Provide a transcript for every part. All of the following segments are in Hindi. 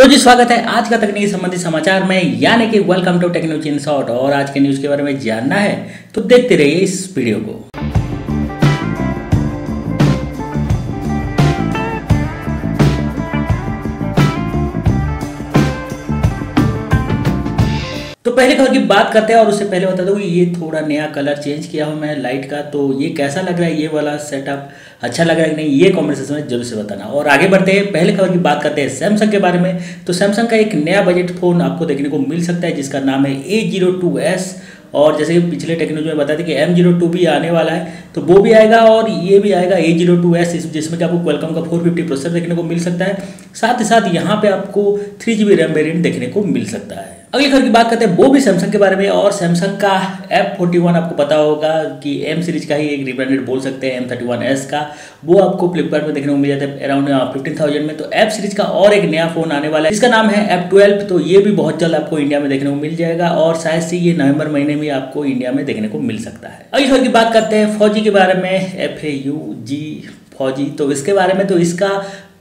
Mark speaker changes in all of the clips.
Speaker 1: तो जी स्वागत है आज का तकनीकी संबंधी समाचार में, यानी कि वेलकम टू टेक्नोलॉजी शॉर्ट और आज के न्यूज़ के बारे में जानना है तो देखते रहिए इस वीडियो को। तो पहले खबर की बात करते हैं और उससे पहले बता दूँ, ये थोड़ा नया कलर चेंज किया हूँ मैं लाइट का तो ये कैसा लग रहा है? ये वाला सेटअप अच्छा लग रहा है कि नहीं? ये कमेंट सेक्शन में ज़रूर से बताना। और आगे बढ़ते हैं, पहले खबर की बात करते हैं सैमसंग के बारे में। तो सैमसंग का एक नया बजट फ़ोन आपको देखने को मिल सकता है, जिसका नाम है ए ज़ीरो टू एस और जैसे कि पिछले टेक्नोलॉजी में बताते कि एम ज़ीरो टू भी आने वाला है तो वो भी आएगा और ये भी आएगा ए ज़ीरो टू एस जिसमें कि आपको क्वेलकम का फोर फिफ्टी प्रोसेसर देखने को मिल सकता है। साथ ही साथ यहाँ पे आपको three G B RAM variant देखने को मिल सकता है। अगली खबर की बात करते हैं, वो भी सैमसंग के बारे में और सैमसंग का एफ़ फोर्टी वन आपको पता होगा कि एम सीरीज़ का ही एक रिब्रांडेड बोल सकते हैं एम थर्टी वन एस का। वो आपको फ्लिपकार्ट में देखने को मिल जाता है अराउंड फिफ्टीन थाउज़ेंड में। तो एफ़ सीरीज़ का और एक नया फ़ोन आने वाला है। जिसका नाम है एफ़ ट्वेल्व तो ये भी बहुत जल्द आपको इंडिया में देखने को मिल जाएगा और शायद से ये नवंबर महीने में आपको इंडिया में देखने को मिल सकता है। अगली खबर की बात करते हैं, फौजी के बारे में एफ़ ए यू जी फौजी। तो इसके बारे में तो इसका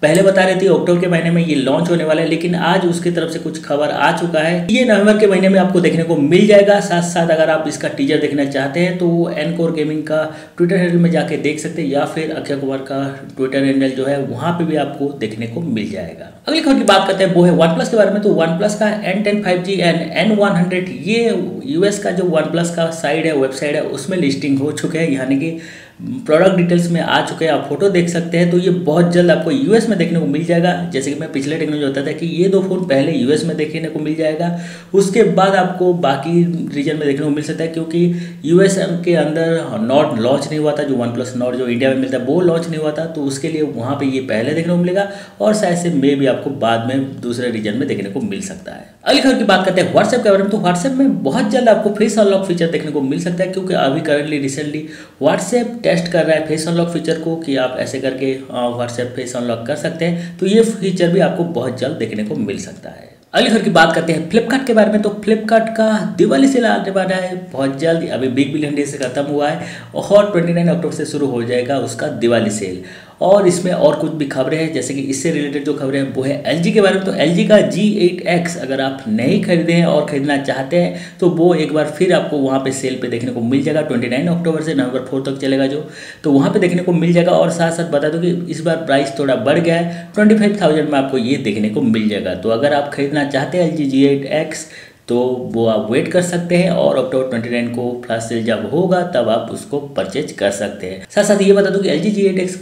Speaker 1: पहले बता रही थी, अक्टूबर के महीने में ये लॉन्च होने वाला है, लेकिन आज उसकी तरफ़ से कुछ खबर आ चुका है। ये नवंबर के महीने में आपको देखने को मिल जाएगा। साथ साथ अगर आप इसका टीजर देखना चाहते हैं तो एनकोर गेमिंग का ट्विटर हैंडल में जाके देख सकते हैं, या फिर अक्षय कुमार का ट्विटर हैंडल जो है, वहाँ पे भी आपको देखने को मिल जाएगा। अगली खबर की बात करते हैं, वो है वन के बारे में। तो वन का N ten five G and N one hundred ये यूएस का जो वन का साइड है वेबसाइट है, उसमें लिस्टिंग हो चुके हैं, यानी कि प्रोडक्ट डिटेल्स में आ चुके हैं, आप फ़ोटो देख सकते हैं तो ये बहुत जल्द आपको यूएस में देखने को मिल जाएगा। जैसे कि मैं पिछले टेक्नोलॉजी होता था कि ये दो फ़ोन पहले यूएस में देखने को मिल जाएगा। उसके बाद आपको बाकी रीजन में देखने को मिल सकता है, क्योंकि यूएस के अंदर नॉट लॉन्च नहीं हुआ था, जो वन प्लस नॉट जो इंडिया में मिलता है, वो लॉन्च नहीं हुआ था। तो उसके लिए वहाँ पर ये पहले देखने को मिलेगा, और शायद से मे भी आपको बाद में दूसरे रीजन में देखने को मिल सकता है। अगली खबर की बात करते हैं व्हाट्सएप के बारे में। तो व्हाट्सएप में बहुत जल्द आपको फेस अनलॉक फीचर देखने को मिल सकता है, क्योंकि अभी करंटली रिसेंटली व्हाट्सएप टेस्ट कर रहा है फेस अनलॉक फीचर को कि आप ऐसे करके व्हाट्सएप फेस अनलॉक कर सकते हैं। तो ये फीचर भी आपको बहुत जल्द देखने को मिल सकता है। अगली खबर की बात करते हैं फ्लिपकार्ट के बारे में। तो फ्लिपकार्ट का दिवाली सेल आने वाला है। बहुत जल्द, अभी बिग बिलियन डे से खत्म हुआ है और 29 अक्टूबर से शुरू हो जाएगा उसका दिवाली सेल और इसमें और कुछ भी खबरें हैं, जैसे कि इससे रिलेटेड जो खबरें हैं, वो है LG के बारे में। तो LG का जी एट एक्स अगर आप नहीं खरीदे हैं और ख़रीदना चाहते हैं तो वो एक बार फिर आपको वहाँ पे सेल पे देखने को मिल जाएगा। ट्वेंटी नाइन अक्टूबर से नवंबर फोर तक चलेगा जो। तो वहाँ पे देखने को मिल जाएगा और साथ साथ बता दो कि इस बार प्राइस थोड़ा बढ़ गया है। ट्वेंटी फाइव थाउज़ेंड में आपको ये देखने को मिल जाएगा। तो अगर आप खरीदना चाहते हैं L G G eight X तो वो आप वेट कर सकते हैं और अक्टूबर ट्वेंटी नाइन को फ्लैश सेल जब होगा, तब आप उसको परचेज कर सकते हैं। साथ साथ ये बता दूँ कि एल जी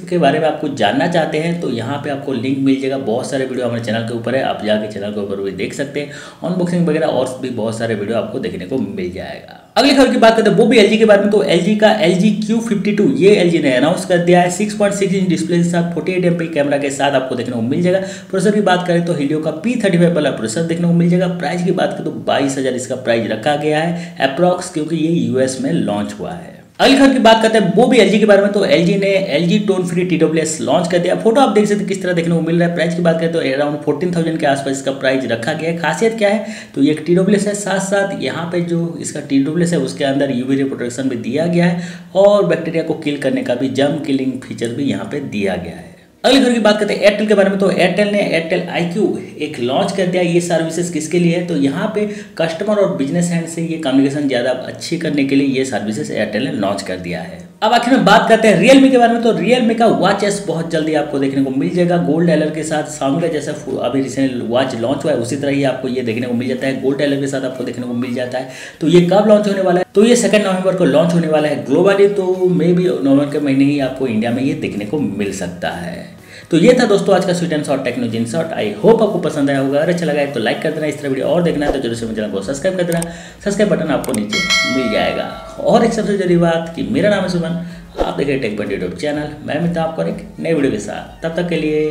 Speaker 1: के बारे में आपको जानना चाहते हैं तो यहाँ पे आपको लिंक मिल जाएगा। बहुत सारे वीडियो हमारे चैनल के ऊपर है, आप जाके चैनल के ऊपर भी देख सकते हैं। अनबॉक्सिंग वगैरह और भी बहुत सारे वीडियो आपको देखने को मिल जाएगा। अगली खबर की बात करते हैं, वो भी एलजी के बारे में तो एलजी का L G Q fifty two ये एलजी ने अनाउंस कर दिया है। Six point six inch display के साथ फोर्टी एट कैमरा के साथ आपको देखने को मिल जाएगा। प्रोसेसर की बात करें तो हिलियो का पी थर्टी फाइव वाला प्रोसेसर देखने को मिल जाएगा। प्राइस की बात करें तो बाईस इसका प्राइस रखा गया है अप्रॉक्स क्योंकि ये यूएस में लॉन्च हुआ है। अगली खबर की बात करते हैं, वो भी एलजी के बारे में तो एलजी ने LG Tone Free TWS launch कर दिया। फ़ोटो आप देख सकते हैं किस तरह देखने को मिल रहा है। प्राइस की बात करें तो अराउंड फोर्टीन थाउज़ेंड के आसपास इसका प्राइस रखा गया है। खासियत क्या है? तो ये एक टीडब्ल्यूएस है साथ साथ यहाँ पे जो इसका टीडब्ल्यूएस है, उसके अंदर यूवी प्रोटेक्शन भी दिया गया है और बैक्टीरिया को किल करने का भी जम किलिंग फीचर भी यहाँ पर दिया गया है। अगली खबर की बात करते हैं एयरटेल के बारे में। तो एयरटेल ने एयरटेल आईक्यू एक लॉन्च कर दिया। ये सर्विसेज़ किसके लिए है? तो यहाँ पे कस्टमर और बिज़नेस हैंड से ये कम्युनिकेशन ज़्यादा अच्छी करने के लिए ये सर्विसेज़ एयरटेल ने लॉन्च कर दिया है। अब आखिर में बात करते हैं रियलमी के बारे में। तो रियलमी का वॉच एस बहुत जल्दी आपको देखने को मिल जाएगा। गोल्ड एलर के साथ सामने जैसा अभी रिसेंट वॉच लॉन्च हुआ है, उसी तरह ही आपको ये देखने को मिल जाता है। गोल्ड एलर के साथ आपको देखने को मिल जाता है। तो ये कब लॉन्च होने वाला है? तो ये सेकंड नवंबर को लॉन्च होने वाला है ग्लोबली तो मे भी नवंबर के महीने ही आपको इंडिया में ये देखने को मिल सकता है। तो ये था दोस्तों आज का sweet and short technology short I hope आपको पसंद आया होगा। अगर अच्छा लगा है तो लाइक कर देना, इस तरह वीडियो और देखना है तो ज़रूर से मेरे चैनल को सब्सक्राइब कर देना। सब्सक्राइब बटन आपको नीचे मिल जाएगा। और एक सबसे ज़रूरी बात कि मेरा नाम है सुमन। आप देखिए टेक यूट्यूब चैनल मैं मिलता हूँ आपको एक नए वीडियो के साथ। तब तक के लिए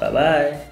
Speaker 1: बाय बाय